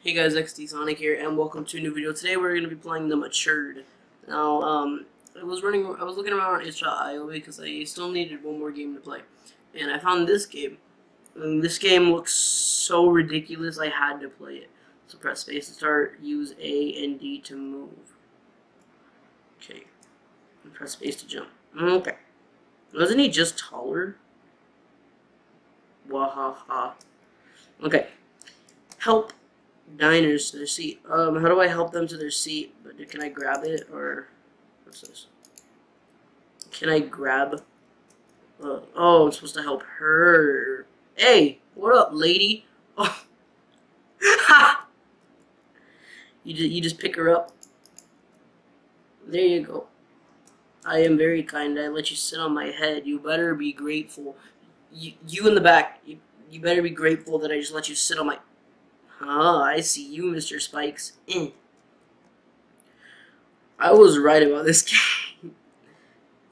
Hey guys, XD Sonic here, and welcome to a new video. Today we're going to be playing The Matured. Now, um, I was running, I was looking around itch.io because I still needed one more game to play, and I found this game. And this game looks so ridiculous, I had to play it. So press space to start, use A and D to move. Okay, and press space to jump. Okay. Wasn't he just taller? Wahaha. Okay. Help diners to their seat. Um, how do I help them to their seat? But can I grab it or what's this? Can I grab? Uh, oh, I'm supposed to help her. Hey, what up, lady? Oh! You just you just pick her up. There you go. I am very kind. I let you sit on my head. You better be grateful. You, you in the back. You, you better be grateful that I just let you sit on my Ah, I see you, Mr. Spikes. Eh. I was right about this game.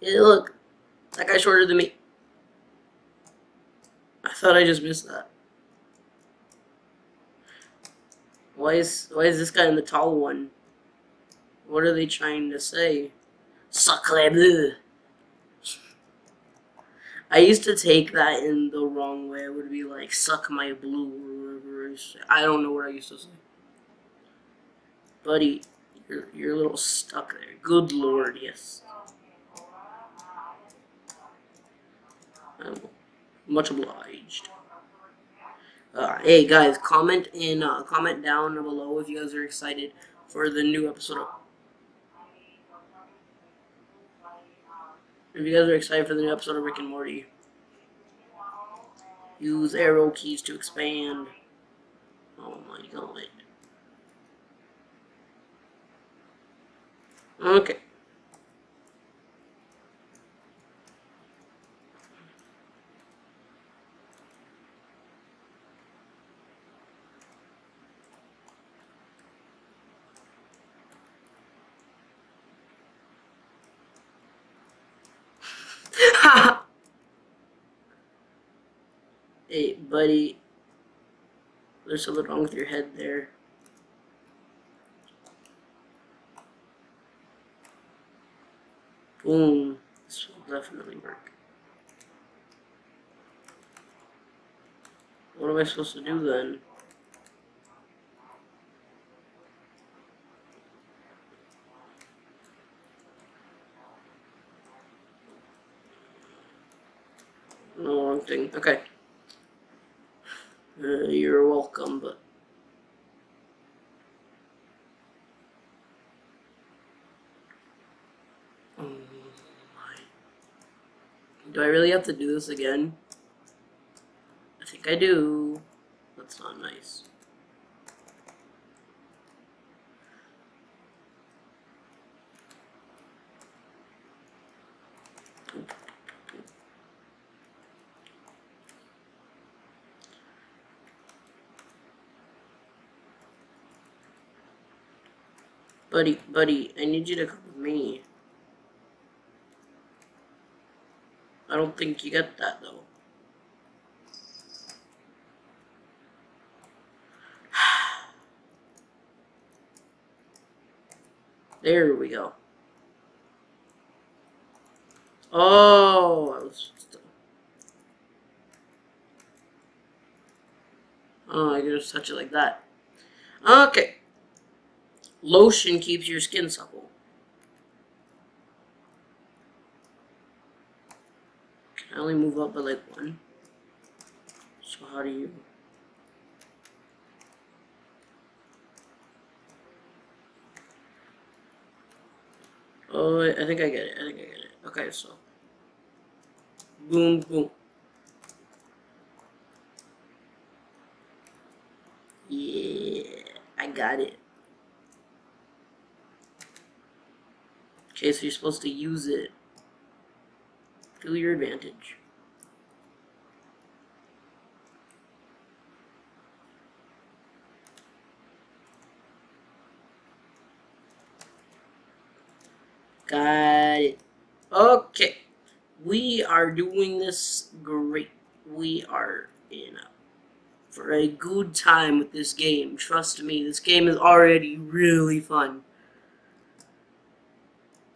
hey, look. That guy's shorter than me. I thought I just missed that. Why is why is this guy in the tall one? What are they trying to say? Bleu. I used to take that in the wrong way. It would be like, suck my blue I don't know what I used to say. Buddy, you're, you're a little stuck there. Good lord, yes. I'm much obliged. Uh, hey guys, comment in uh, comment down below if you guys are excited for the new episode. Of, if you guys are excited for the new episode of Rick and Morty, use arrow keys to expand. Oh my god. Okay. hey, buddy. There's something wrong with your head there. Boom. This will definitely work. What am I supposed to do then? No, wrong thing. Okay. Uh, you're welcome, but... Oh. Do I really have to do this again? I think I do. That's not nice. Buddy, buddy, I need you to come with me. I don't think you get that, though. there we go. Oh, I was... Oh, I can just touch it like that. Okay. Lotion keeps your skin supple. I only move up by like one? So how do you... Oh, I think I get it. I think I get it. Okay, so... Boom, boom. Yeah, I got it. Okay, so you're supposed to use it to your advantage. Got it. Okay. We are doing this great. We are in a for a good time with this game. Trust me, this game is already really fun.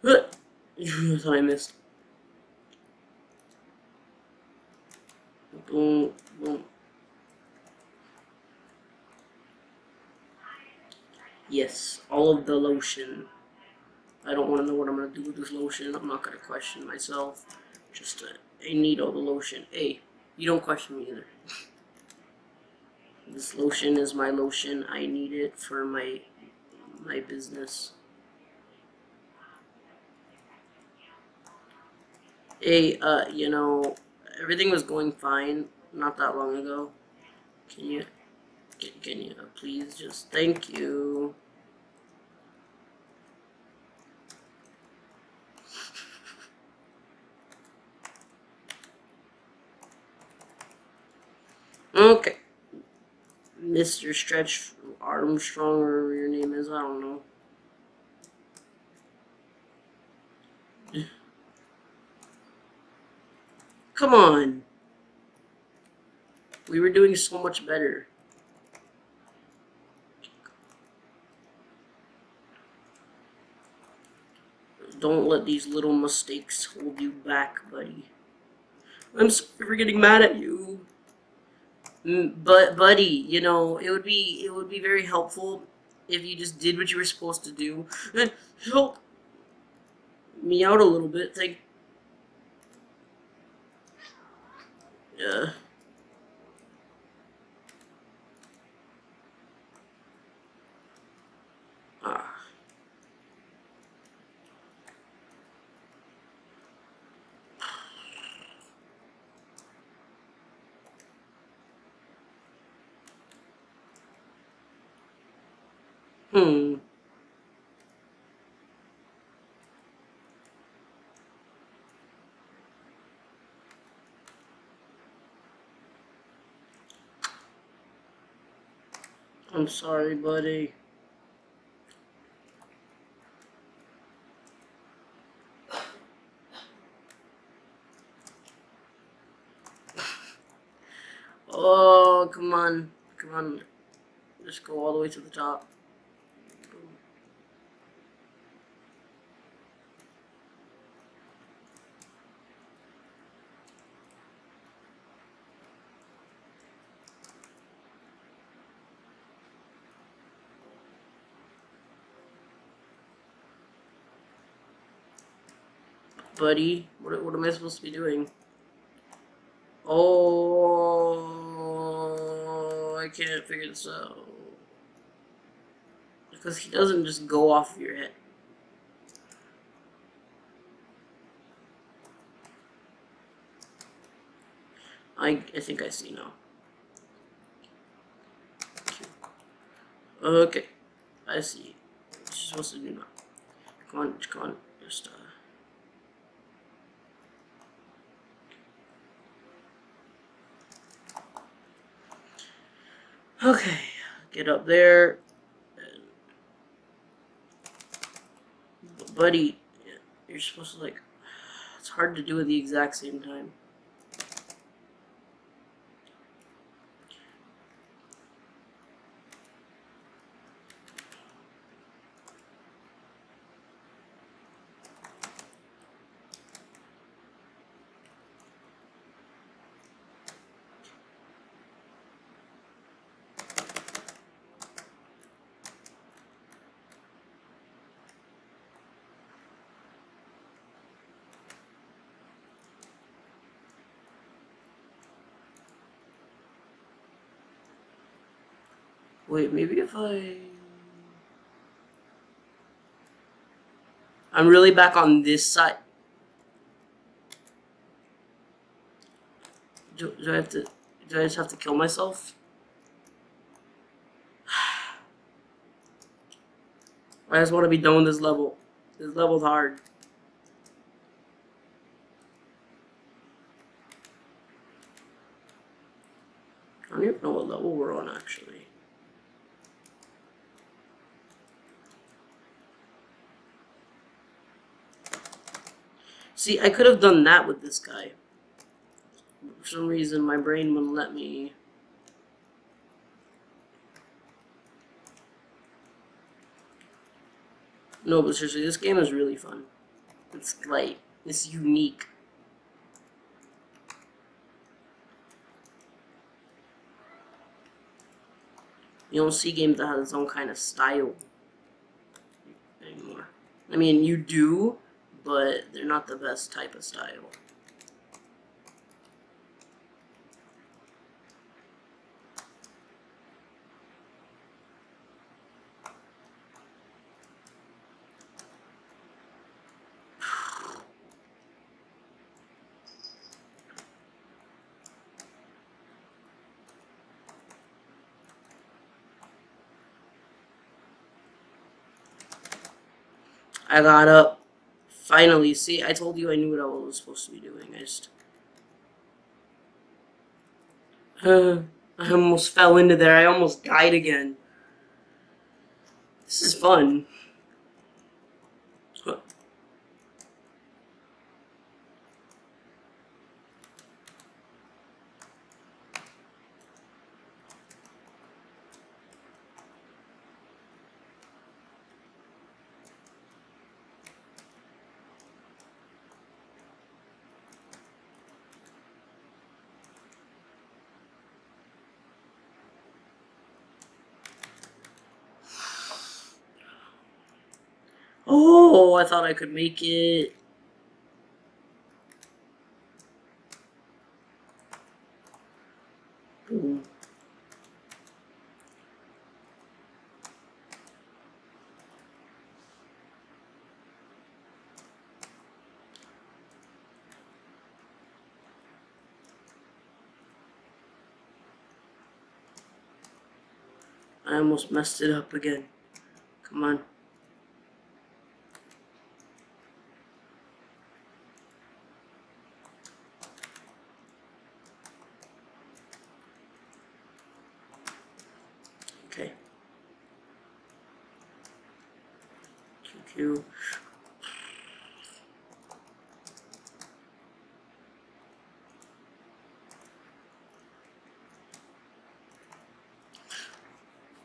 I thought I missed. Boom, boom. Yes, all of the lotion. I don't want to know what I'm going to do with this lotion. I'm not going to question myself. Just, uh, I need all the lotion. Hey, you don't question me either. this lotion is my lotion. I need it for my my business. Hey, uh, you know, everything was going fine not that long ago. Can you, can, can you uh, please just, thank you. Okay. Mr. Stretch Armstrong, or your name is, I don't know. Come on. We were doing so much better. Don't let these little mistakes hold you back, buddy. I'm sorry for getting mad at you. Mm, but buddy, you know, it would be it would be very helpful if you just did what you were supposed to do help me out a little bit. Thank Yeah. Ah. Hmm. I'm sorry, buddy. Oh, come on. Come on. Just go all the way to the top. Buddy. What, what am I supposed to be doing? Oh, I can't figure this out. Because he doesn't just go off your head. I, I think I see now. Okay. I see. What you supposed to do now? Come on, come on. Just. Okay, get up there. Buddy, you're supposed to like, it's hard to do at the exact same time. Wait, maybe if I... I'm really back on this side. Do, do I have to... Do I just have to kill myself? I just want to be done with this level. This level's hard. I don't even know what level we're on, actually. See, I could have done that with this guy. For some reason, my brain wouldn't let me... No, but seriously, this game is really fun. It's like, it's unique. You don't see games that have its own kind of style anymore. I mean, you do, but they're not the best type of style. I got up. Finally, see, I told you I knew what I was supposed to be doing. I just. Uh, I almost fell into there. I almost died again. This is fun. Oh, I thought I could make it. I almost messed it up again. Come on. Okay. QQ.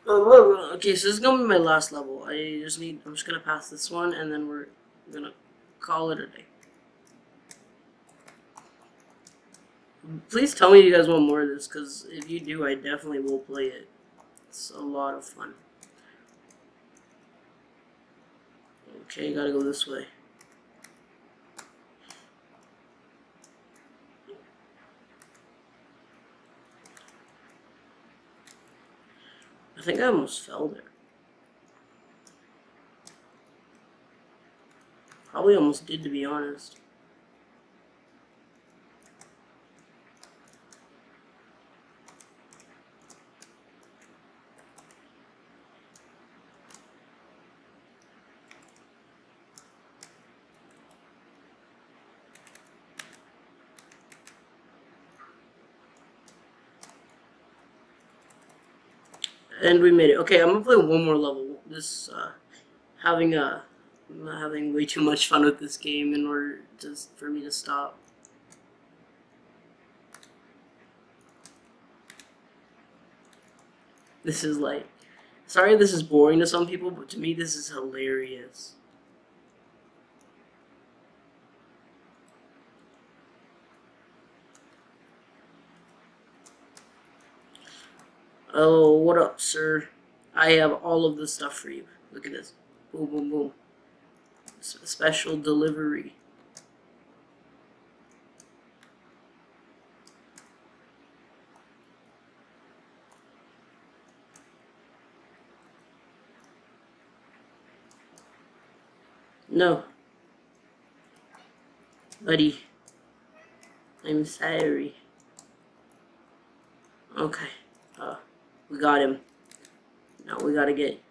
Oh, Okay, so this is gonna be my last level. I just need, I'm just gonna pass this one and then we're gonna call it a day. Please tell me you guys want more of this, because if you do, I definitely will play it. It's a lot of fun. Okay, gotta go this way. I think I almost fell there. Probably almost did, to be honest. And we made it. Okay, I'm gonna play one more level. This, uh, having a, I'm having way too much fun with this game in order just for me to stop. This is like, sorry this is boring to some people, but to me this is hilarious. Oh, what up, sir? I have all of the stuff for you. Look at this. Boom, boom, boom. Special delivery. No. Buddy. I'm sorry. Okay. We got him. Now we gotta get.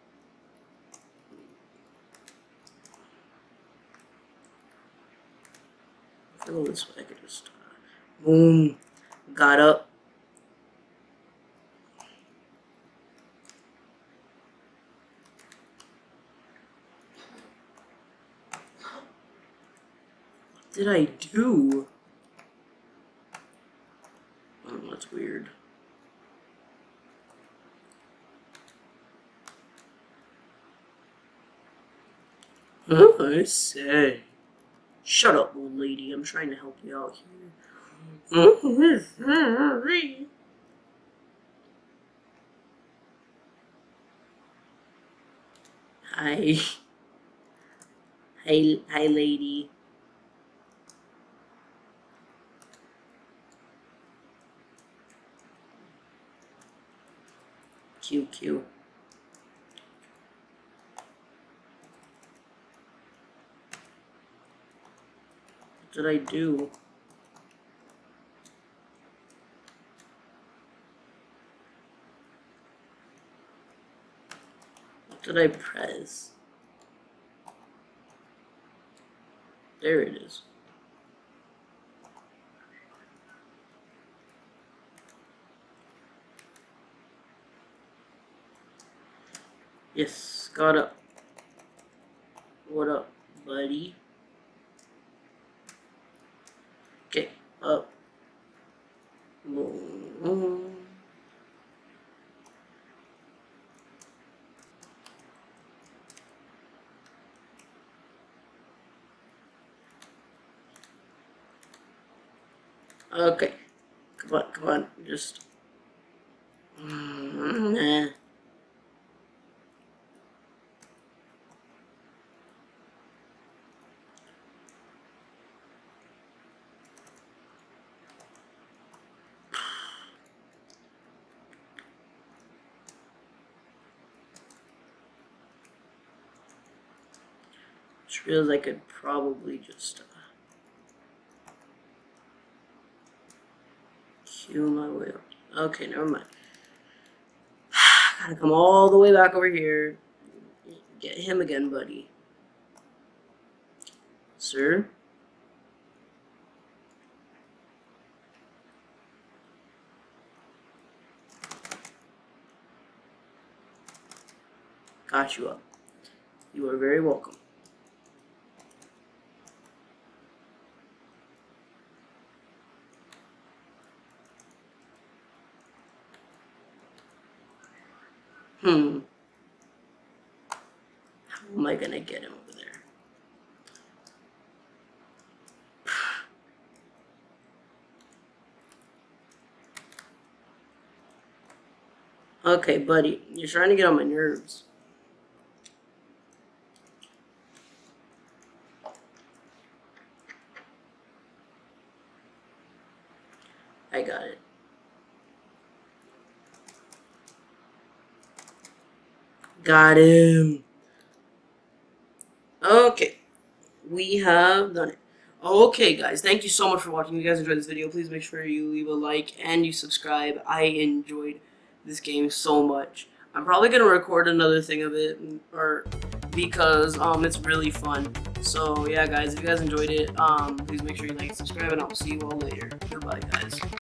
If this way, I could just. Uh, boom. Got up. What did I do? Oh, that's weird. Huh, I say. Shut up, old lady. I'm trying to help you out here. Hi. Hi, hi, lady. QQ. What did I do? What did I press? There it is. Yes, got up. What up, buddy? Okay, up. Mm. Okay, come on, come on, just. Just I could probably just uh, my way up. Okay, never mind. Gotta come all the way back over here. Get him again, buddy. Sir? Got you up. You are very welcome. Hmm. How am I gonna get him over there? Okay, buddy, you're trying to get on my nerves. I got it. Got him. Okay. We have done it. Okay, guys. Thank you so much for watching. If you guys enjoyed this video, please make sure you leave a like and you subscribe. I enjoyed this game so much. I'm probably going to record another thing of it or because um it's really fun. So, yeah, guys. If you guys enjoyed it, um please make sure you like and subscribe, and I'll see you all later. Goodbye, guys.